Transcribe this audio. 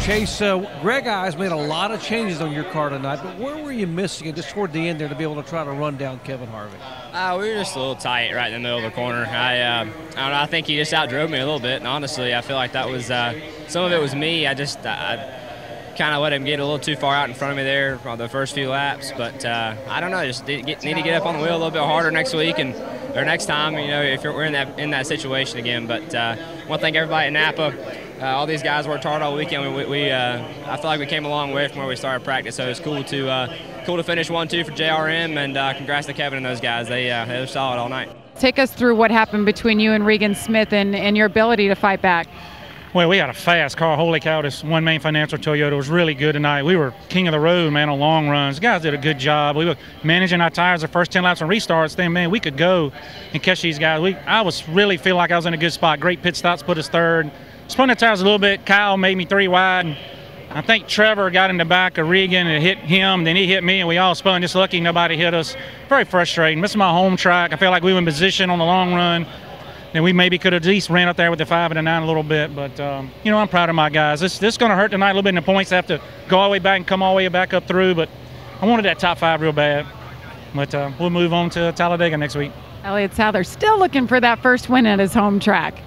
Chase, uh, Greg Ives made a lot of changes on your car tonight, but where were you missing it just toward the end there to be able to try to run down Kevin Harvick? Uh, we were just a little tight right in the middle of the corner. I, uh, I don't know. I think he just outdrove me a little bit, and honestly, I feel like that was uh, some of it was me. I just I kind of let him get a little too far out in front of me there on the first few laps. But uh, I don't know. Just need, get, need to get up on the wheel a little bit harder next week and or next time. You know, if we're in that in that situation again. But uh, to thank everybody at Napa. Uh, all these guys worked hard all weekend. We, we uh, I feel like we came a long way from where we started practice. So it's cool to uh, cool to finish one two for JRM, and uh, congrats to Kevin and those guys. They uh, they were solid all night. Take us through what happened between you and Regan Smith and, and your ability to fight back. Well, we had a fast car. Holy cow, this OneMain Financial Toyota was really good tonight. We were king of the road, man, on long runs. The guys did a good job. We were managing our tires the first 10 laps and restarts. Then, man, we could go and catch these guys. We, I was really feel like I was in a good spot. Great pit stops put us third. Spun the tires a little bit. Kyle made me three wide. And I think Trevor got in the back of Regan and hit him. Then he hit me, and we all spun. Just lucky nobody hit us. Very frustrating. This is my home track. I feel like we were in position on the long run. Then we maybe could have at least ran up there with the five and the nine a little bit. But, um, you know, I'm proud of my guys. This, this is going to hurt tonight a little bit in the points. I have to go all the way back and come all the way back up through. But I wanted that top five real bad. But uh, we'll move on to Talladega next week. Elliott Sadler still looking for that first win at his home track.